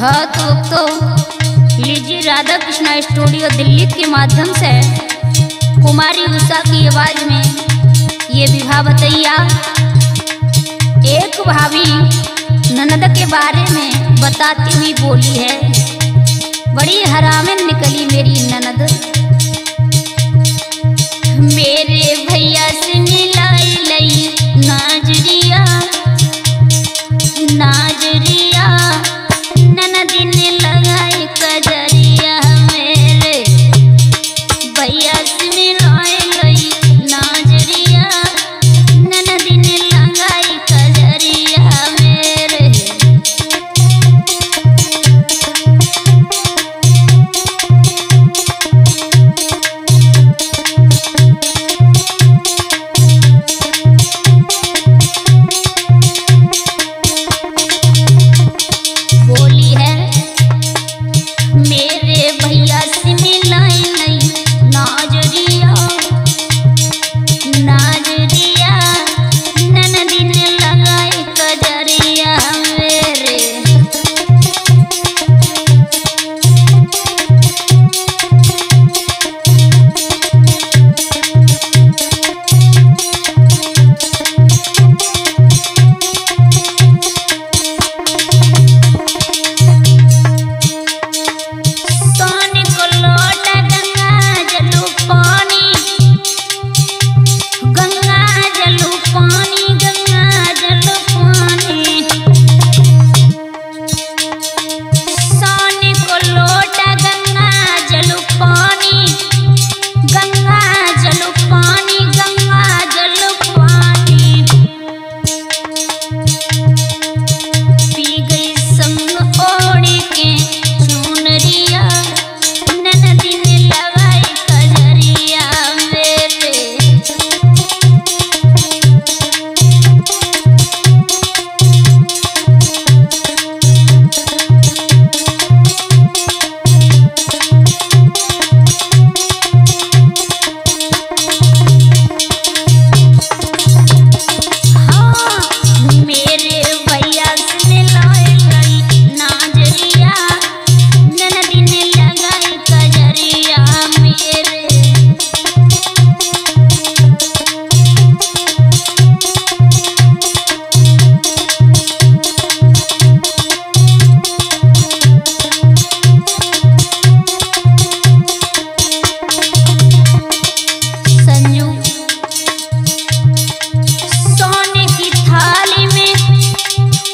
हाँ तो तो। लीजिए राधा कृष्णा स्टूडियो दिल्ली के माध्यम से। कुमारी उषा की आवाज़ में ये विवाह बतैया एक भाभी ननद के बारे में बताती हुई बोली है, बड़ी हरामन निकली मेरी ननद।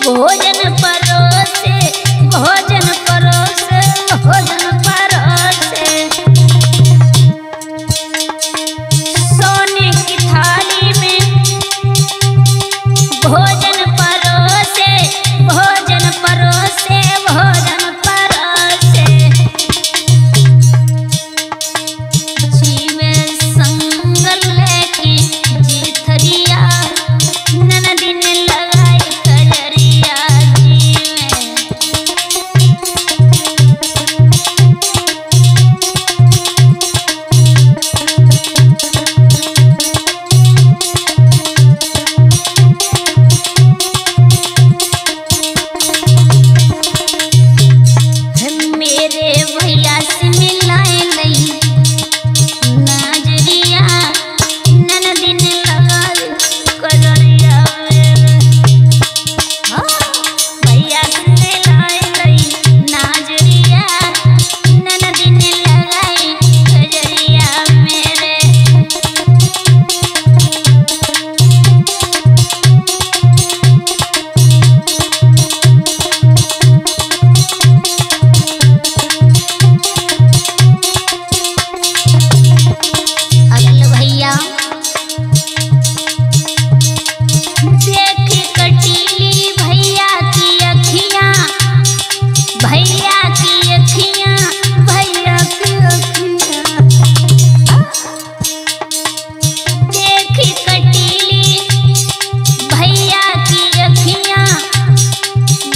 こう。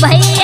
भई